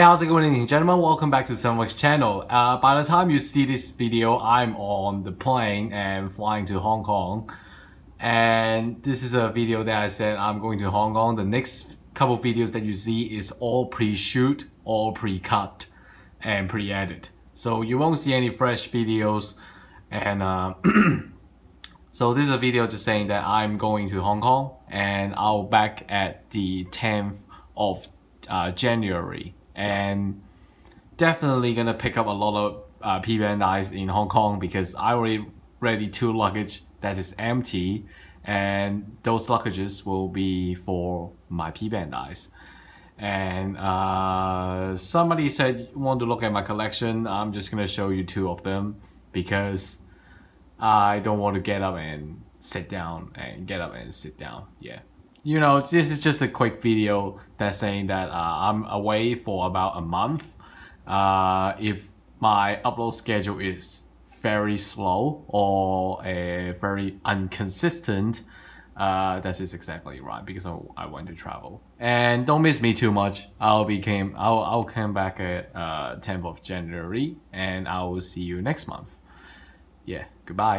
Hey, how's it going ladies and gentlemen? Welcome back to Sunworks channel. Uh, by the time you see this video, I'm on the plane and flying to Hong Kong. And this is a video that I said I'm going to Hong Kong. The next couple videos that you see is all pre-shoot, all pre-cut, and pre-edit. So you won't see any fresh videos. And uh, so this is a video just saying that I'm going to Hong Kong and I'll back at the 10th of uh, January and definitely gonna pick up a lot of uh, P Bandais in Hong Kong because I already ready two luggage that is empty and those luggages will be for my P Bandais. And uh, somebody said you want to look at my collection. I'm just gonna show you two of them because I don't want to get up and sit down and get up and sit down. Yeah you know, this is just a quick video that's saying that uh, I'm away for about a month. Uh, if my upload schedule is very slow or a very inconsistent, uh, that is exactly right because I, I want to travel. And don't miss me too much. I'll be came. I'll I'll come back at uh, 10th of January, and I will see you next month. Yeah. Goodbye.